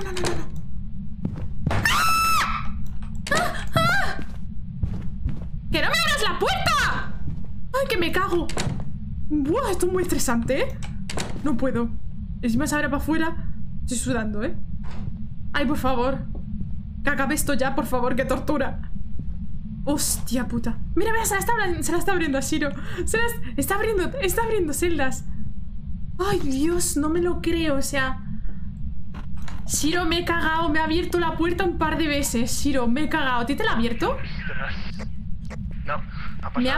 no, no, no, no. ¡Ah! ¡Ah! ¡Ah! ¡Que no me abras la puerta! ¡Ay, que me cago! Buah, esto es muy estresante, ¿eh? No puedo. Encima se abre para afuera. Estoy sudando, ¿eh? Ay, por favor. Que acabe esto ya, por favor, que tortura. Hostia puta. Mira, mira, se la está, se la está abriendo a Shiro. Se la está abriendo, está abriendo celdas. Ay, Dios, no me lo creo, o sea... Shiro, me he cagado, me ha abierto la puerta un par de veces. Shiro, me he cagado. ¿A ti te la ha abierto? No, Me ha